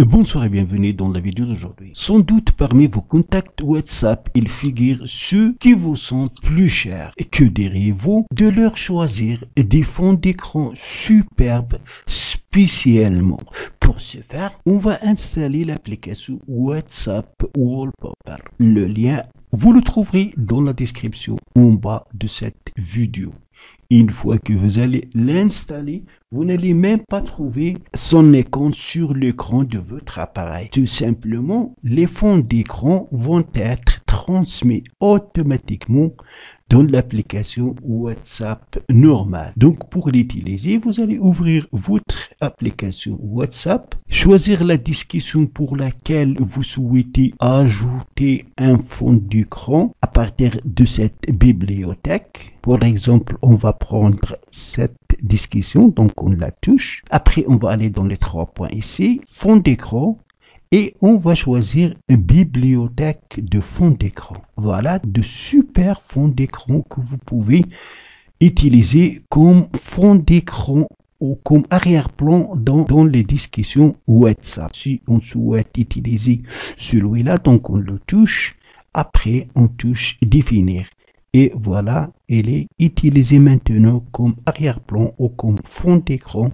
Bonsoir et bienvenue dans la vidéo d'aujourd'hui. Sans doute parmi vos contacts WhatsApp, il figure ceux qui vous sont plus chers. Que diriez-vous de leur choisir des fonds d'écran superbes spécialement? Pour ce faire, on va installer l'application WhatsApp Wallpaper. Le lien, vous le trouverez dans la description en bas de cette vidéo. Une fois que vous allez l'installer, vous n'allez même pas trouver son écran sur l'écran de votre appareil. Tout simplement, les fonds d'écran vont être transmis automatiquement dans l'application WhatsApp normale. Donc pour l'utiliser, vous allez ouvrir votre application WhatsApp, choisir la discussion pour laquelle vous souhaitez ajouter un fond d'écran à partir de cette bibliothèque. Par exemple, on va prendre cette discussion, donc on la touche. Après, on va aller dans les trois points ici, fond d'écran, et on va choisir bibliothèque de fond d'écran. Voilà de super fonds d'écran que vous pouvez utiliser comme fond d'écran ou comme arrière-plan dans, dans les discussions WhatsApp. Si on souhaite utiliser celui-là, donc on le touche. Après, on touche définir. Et voilà, elle est utilisée maintenant comme arrière-plan ou comme fond d'écran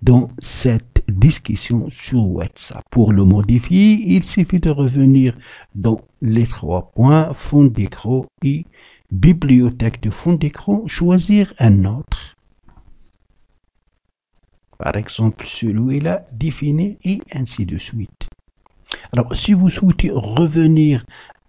dans cette discussion sur WhatsApp. Pour le modifier, il suffit de revenir dans les trois points, fond d'écran et bibliothèque de fond d'écran, choisir un autre. Par exemple, celui-là, définir et ainsi de suite. Alors, si vous souhaitez revenir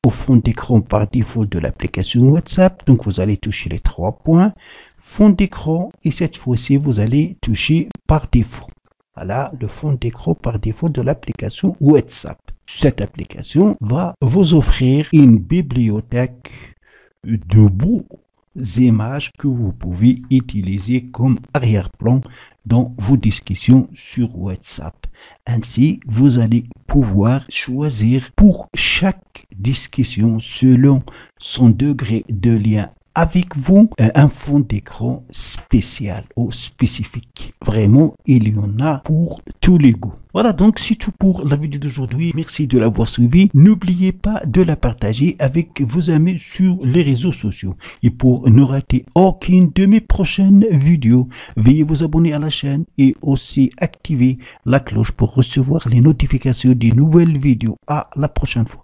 au fond d'écran par défaut de l'application WhatsApp. Donc vous allez toucher les trois points, fond d'écran et cette fois-ci vous allez toucher par défaut. Voilà le fond d'écran par défaut de l'application WhatsApp. Cette application va vous offrir une bibliothèque de beaux images que vous pouvez utiliser comme arrière-plan dans vos discussions sur WhatsApp. Ainsi, vous allez pouvoir choisir pour chaque discussion selon son degré de lien avec vous un fond d'écran spécial ou spécifique. Vraiment, il y en a pour tous les goûts. Voilà donc c'est tout pour la vidéo d'aujourd'hui. Merci de l'avoir suivi. N'oubliez pas de la partager avec vos amis sur les réseaux sociaux. Et pour ne rater aucune de mes prochaines vidéos, veuillez vous abonner à la chaîne et aussi activer la cloche pour recevoir les notifications des nouvelles vidéos. À la prochaine fois.